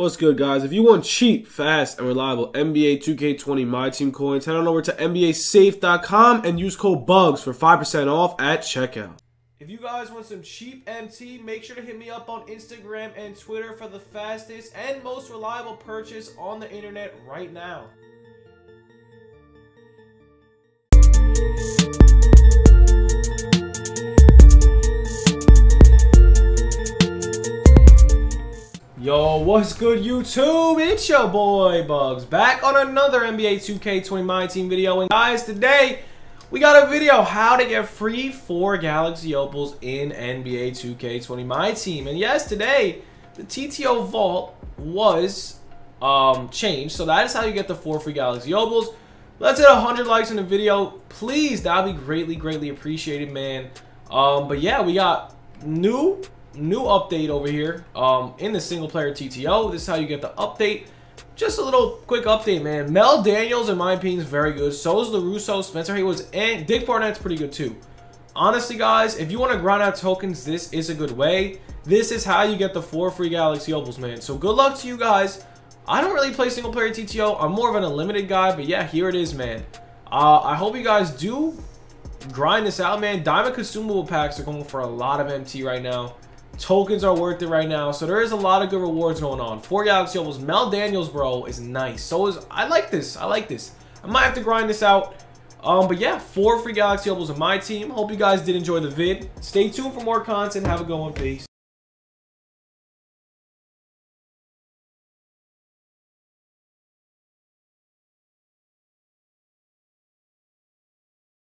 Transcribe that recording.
What's good, guys? If you want cheap, fast, and reliable NBA 2K20 My Team coins, head on over to NBASafe.com and use code BUGZ for 5% off at checkout. If you guys want some cheap MT, make sure to hit me up on Instagram and Twitter for the fastest and most reliable purchase on the internet right now. Yo, what's good YouTube? It's your boy Bugz back on another NBA 2K20 My Team video. And guys, today we got a video how to get free 4 Galaxy Opals in NBA 2K20 My Team. And yes, today the TTO Vault was um, changed. So that is how you get the 4 free Galaxy Opals. Let's hit 100 likes in the video. Please, that would be greatly, greatly appreciated, man. Um, but yeah, we got new new update over here um, in the single player TTO. This is how you get the update. Just a little quick update, man. Mel Daniels, in my opinion, is very good. So is LaRusso, Spencer Haywood's, and Dick Barnett's pretty good too. Honestly, guys, if you want to grind out tokens, this is a good way. This is how you get the four free Galaxy Opals, man. So good luck to you guys. I don't really play single player TTO. I'm more of an unlimited guy, but yeah, here it is, man. Uh, I hope you guys do grind this out, man. Diamond consumable packs are going for a lot of MT right now. Tokens are worth it right now. So there is a lot of good rewards going on. Four Galaxy Opals. Mel Daniels, bro, is nice. So is I like this. I like this. I might have to grind this out. Um, but yeah, four free Galaxy Opals on my team. Hope you guys did enjoy the vid. Stay tuned for more content. Have a good one. Peace.